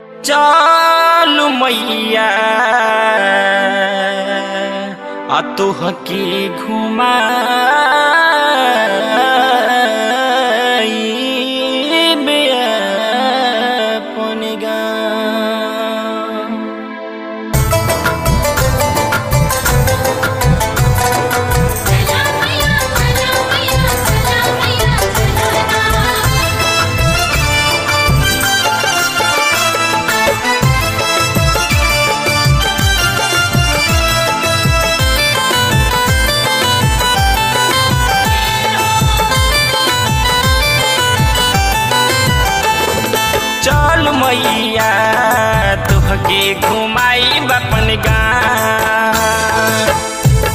चालू मैया आ की घुमाई मैया तोहके घुमाई अपन गाँव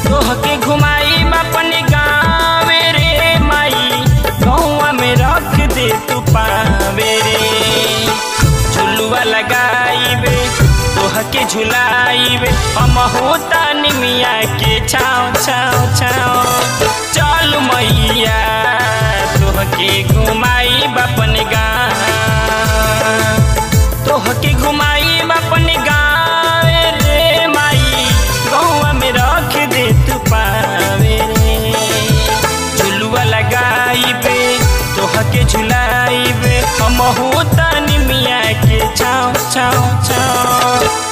तोहके घुमाई अपन गाँव रे माई गौआ में रख दे तू पावे रे। झुलुआ लगाईबे तोहके झुलाईबे हम होता निमिया के छाव छाव छाव। चल मैया, तोहके घुमाई अपन तोहके घुमाई अपने गाँव रे माई। गौआ में रख दे तू पावे झुलुआ लगाईबे झुलाई बे हम होता मिया के छाओ छाओ छाव।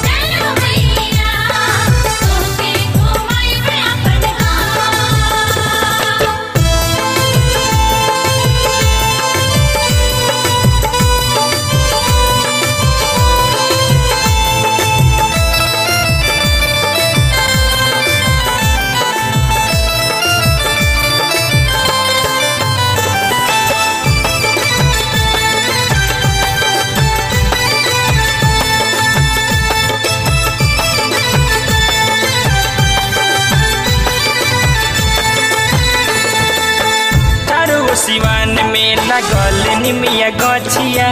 सिवान में लगल निमिया गछिया।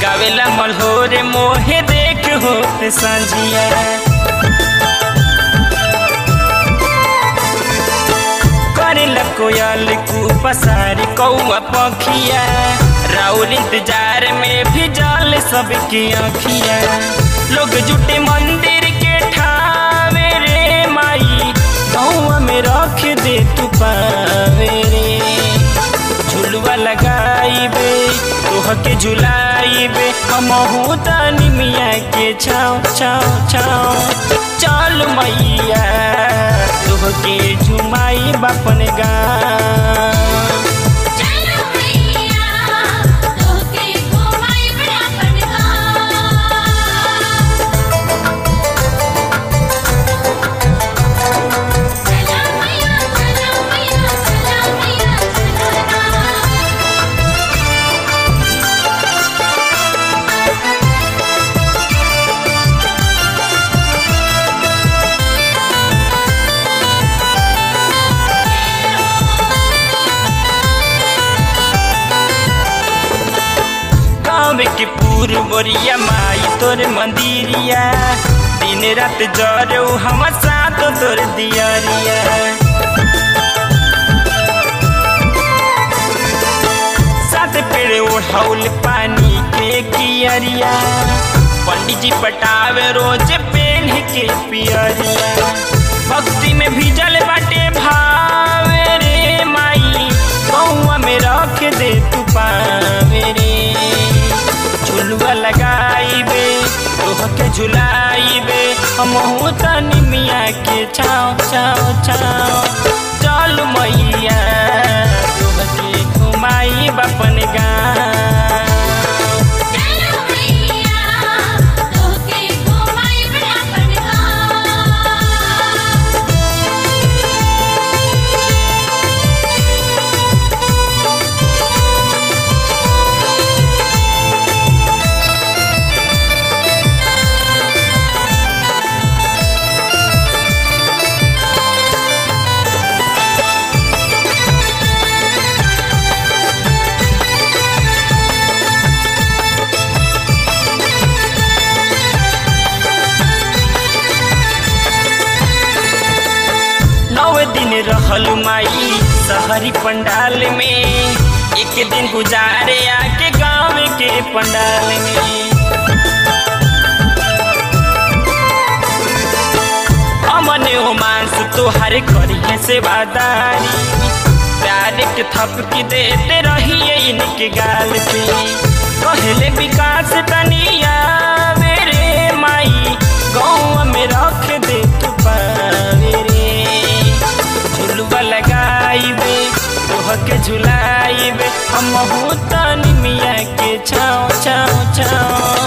गावेला मल्होरे मोहे देख हो करेला कोयल कु पसारी कौआ पखिया। राउर इंतज़ार में भी जल सबकी आँखिया। लोग जुटे मंदिर तोहके झुलाईबे हम तनी मिया के छाओ छाओ छाओ चल मैया तोहके झुमाई बापन गाँव। के बोरिया माई, तोर मंदिरिया। दिन रात जरो हम साथ तोर दियरिया। सात पेड़ ओढ़ौल पानी के कियरिया। पंडित जी पटावे रोज तोहके हमहू हम होता निमिया के छाओ छाओ छाओ चल मैया। हलुमाई शहरी पंडाल में। एक दिन गुजारे आके गाँव के पंडाल में। अमन हो मांस तो करिए सेवादारी। डायरेक्ट थपकी देते रहिए इनके गाल पे। कहले विकास तनिया झुलाइबे हम मिया के छाओ छाओ छाओ